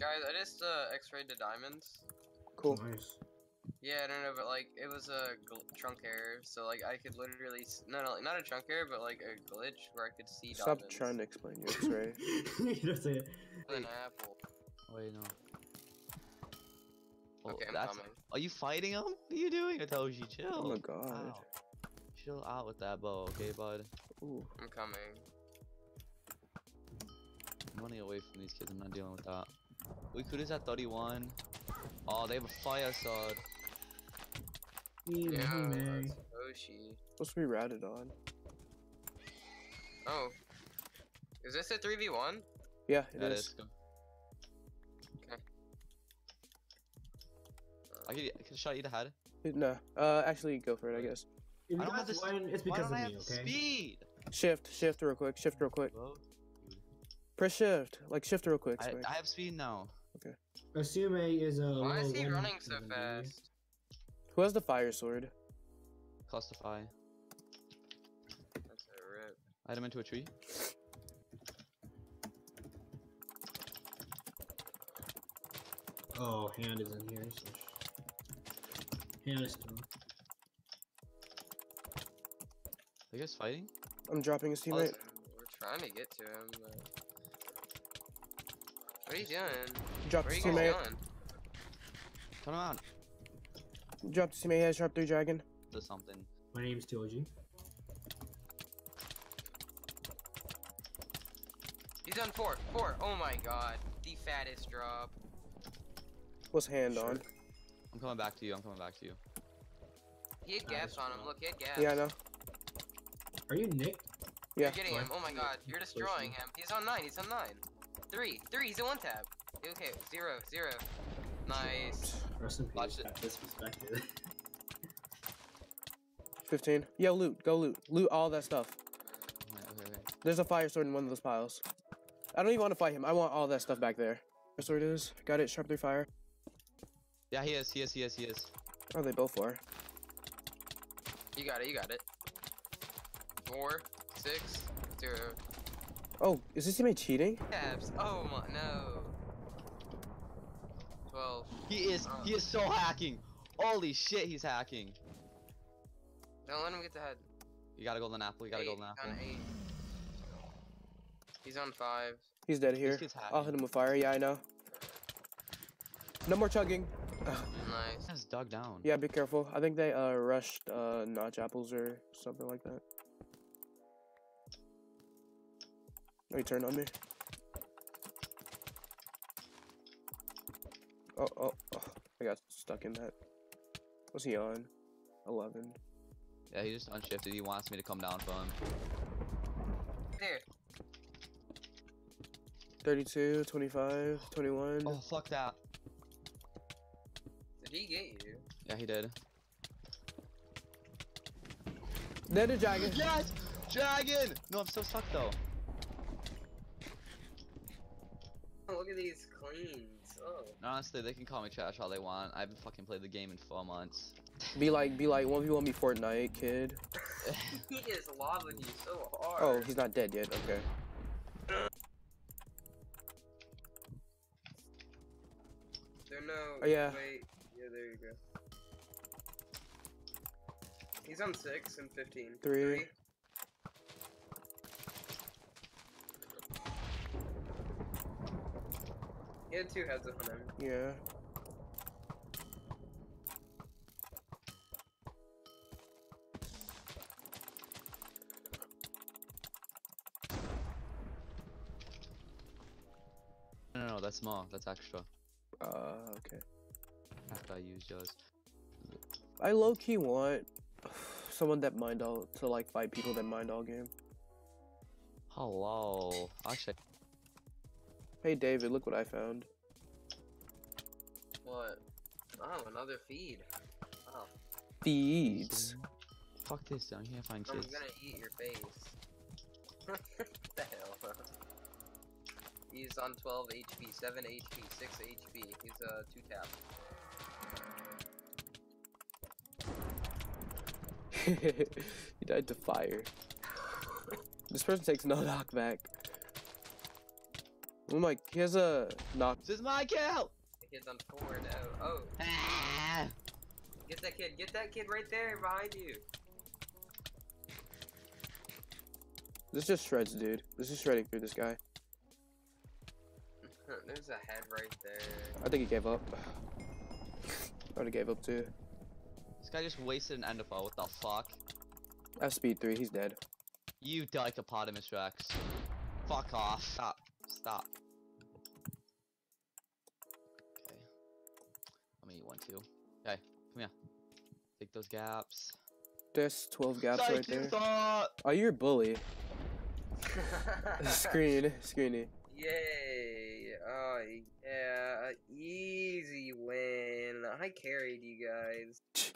Guys, I just uh, x-rayed the diamonds. Cool. Nice. Yeah, I don't know, but like it was a gl- chunk error, so like I could literally s- no, no, not a chunk error, but like a glitch where I could see Stop diamonds. trying to explain your X-ray. you don't say it. An apple. Wait, no. Oh, Okay, I'm that's- coming. Are you fighting him? What are you doing? I told you, chill. oh my god. Ow. Chill out with that bow, okay, bud? Ooh. I'm coming. I'm running away from these kids. I'm not dealing with that. We could is at 31. Oh, they have a fire sword. Yeah, Yeah, man. that's Oshi. Supposed to be ratted on. Oh, is this a three v one? Yeah, it That is. is. Okay. I could, I could shot you the head. No. Uh, actually, go for it. I guess. If you I don't have guys the it's because of me, okay? speed? Shift, shift real quick. Shift real quick. Bro, Press shift. Like shift real quick. I, I have speed now. Okay. Assume is a. Why is he running so fast? Who has the fire sword? Clusterfy. That's a rip. I hit him into a tree. Oh, hand is in here. So sh- hand is still. Are you guys fighting? I'm dropping his Oh, teammate. We're trying to get to him, but what are you doing? Dropped Where are his you guys teammate. going? Turn around. Dropped his teammate. He has sharp three dragon. Do something. My name's TOG. He's on four. Four. Oh my god. The fattest drop. What's hand on? I'm coming back to you. I'm coming back to you. He had Fattest gaps on him. Look, he had gaps. Yeah, I know. Are you Nick? Yeah. You're getting him. Oh my god. You're destroying him. He's on nine. He's on nine. Three. Three. He's a one tap. Okay. Zero. Zero. Nice. Rest in peace. Watch it. Got disrespected. 15. Yo, loot. Go loot. Loot all that stuff. Okay, okay, okay. There's a fire sword in one of those piles. I don't even want to fight him. I want all that stuff back there. Fire sword is. Got it. Sharp three fire. Yeah, he is. He is. He is. He is. Oh, they both are. You got it. You got it. Four. Six. Zero. Oh, is this teammate cheating? Tabs. Oh my. No. Twelve. He is. He is so hacking. Holy shit, he's hacking. Don't let him get the head. You gotta a golden apple. You got a Eight, golden he's apple. on eight. He's on five. He's dead here. kid's I'll hit him with fire. Yeah, I know. No more chugging. Ugh. Nice. That's dug down. Yeah, be careful. I think they uh rushed uh notch apples or something like that. Oh, he turned on me. Oh, oh, oh, I got stuck in that. What's he on? 11. Yeah, he just unshifted. He wants me to come down for him. There. 32, 25, 21. Oh, fuck that. Did he get you? Yeah, he did. Dead a dragon. Yes! Dragon! No, I'm still stuck though. Oh, look at these cleans. Oh. Honestly, they can call me trash all they want. I haven't fucking played the game in four months. Be like, be like, 1v1 me Fortnite, kid. he is lobbing you so hard. Oh, he's not dead yet. Okay. There no. Oh, yeah. Wait. Yeah, there you go. He's on six and fifteen. Three. He had two heads on him. Yeah. No, no, no, that's more. That's extra. Uh, okay. After I use yours. I low key want someone that mind all to like fight people that mind all game. Hello. Actually, Hey David, look what I found. What? Oh, another feed. Oh, Feeds. fuck this. Down here, find I'm kids. gonna eat your face. what the hell? He's on 12 HP, 7 HP, 6 HP. He's uh, 2 tap. he died to fire. This person takes no knockback. Oh my, he has a knock. This is my kill! The kid's on four now. Oh, Ah! get that kid. Get that kid right there behind you. This just shreds, dude. This is shredding through this guy. There's a head right there. I think he gave up. I would have gave up too. This guy just wasted an enderpearl, what the fuck? I have speed three. He's dead. You dichopotamus Rex. Fuck off. Stop. Stop. Okay. I'm gonna eat one too. Okay, come here. Take those gaps. There's 12 gaps Psych, right there. thought! Oh, you're a bully. Screen, screeny. Yay! Oh yeah, easy win. I carried you guys.